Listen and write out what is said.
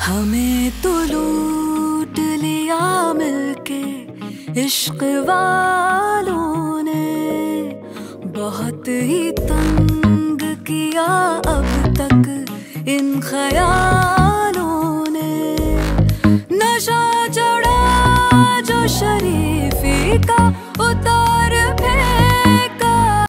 हमें तो लूट लिया मिलके इश्क वालों ने। बहुत ही तंग किया अब तक इन ख्यालों ने। नशा चढ़ा जो शरीफी का